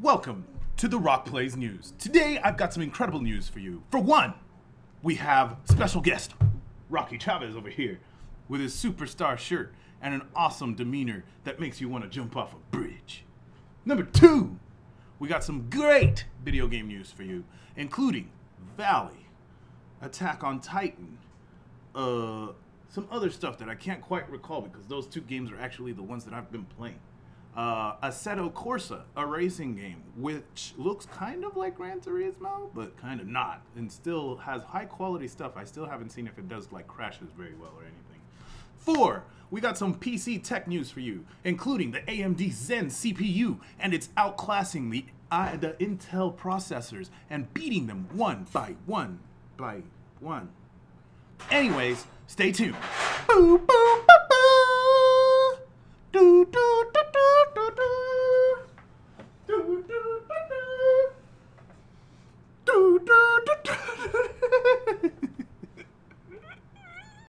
Welcome to the Rock Plays News. Today I've got some incredible news for you. For one, we have special guest Rocky Chavez over here with his superstar shirt and an awesome demeanor that makes you want to jump off a bridge. Number two, we got some great video game news for you, including Valley, Attack on Titan, uh, some other stuff that I can't quite recall because those two games are actually the ones that I've been playing. Uh, Assetto Corsa, a racing game, which looks kind of like Gran Turismo, but kind of not, and still has high quality stuff. I still haven't seen if it does like crashes very well or anything. Four, we got some PC tech news for you, including the AMD Zen CPU and it's outclassing the, uh, the Intel processors and beating them one by one by one. Anyways, stay tuned. Boo, boo, boo.